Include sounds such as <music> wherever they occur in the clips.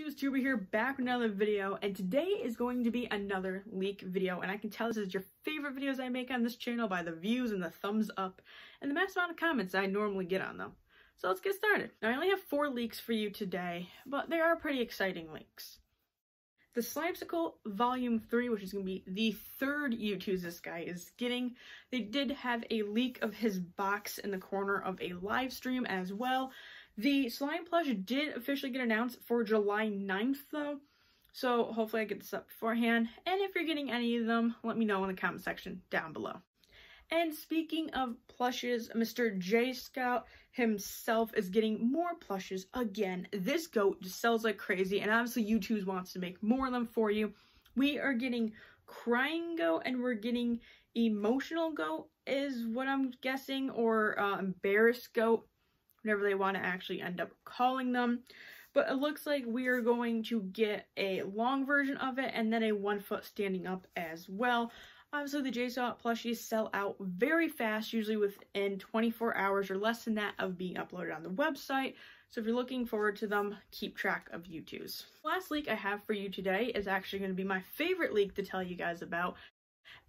dudes, Tuber here, back with another video, and today is going to be another leak video, and I can tell this is your favorite videos I make on this channel by the views and the thumbs up, and the mass amount of comments I normally get on them. So let's get started. Now, I only have four leaks for you today, but they are pretty exciting leaks. The Slimecicle Volume 3, which is going to be the third Youtooz this guy is getting, they did have a leak of his box in the corner of a live stream as well, the slime plush did officially get announced for July 9th though, so hopefully I get this up beforehand. And if you're getting any of them, let me know in the comment section down below. And speaking of plushes, Mr. JSchlatt himself is getting more plushes again. This goat just sells like crazy, and obviously Youtooz wants to make more of them for you. We are getting crying goat and we're getting emotional goat is what I'm guessing, or uh, embarrassed goat whatever they want to actually end up calling them. But it looks like we are going to get a long version of it and then a one foot standing up as well. Obviously, the JSchlatt plushies sell out very fast, usually within 24 hours or less than that of being uploaded on the website. So if you're looking forward to them, keep track of Youtooz. Last leak I have for you today is actually going to be my favorite leak to tell you guys about.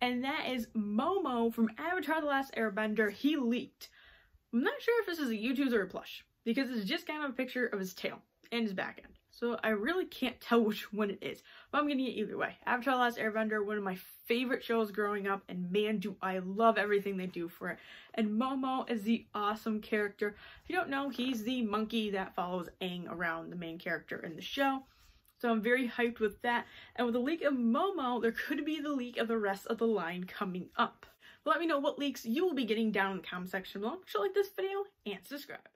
And that is Momo from Avatar The Last Airbender. He leaked I'm not sure if this is a Youtooz or a plush because it's just kind of a picture of his tail and his back end. So I really can't <laughs> tell which one it is, but I'm getting it either way. Avatar Last Airbender, one of my favorite shows growing up, and man, do I love everything they do for it. And Momo is the awesome character. If you don't know, he's the monkey that follows Aang around the main character in the show. So I'm very hyped with that. And with the leak of Momo, there could be the leak of the rest of the line coming up. Let me know what leaks you will be getting down in the comment section below. Should like this video and subscribe.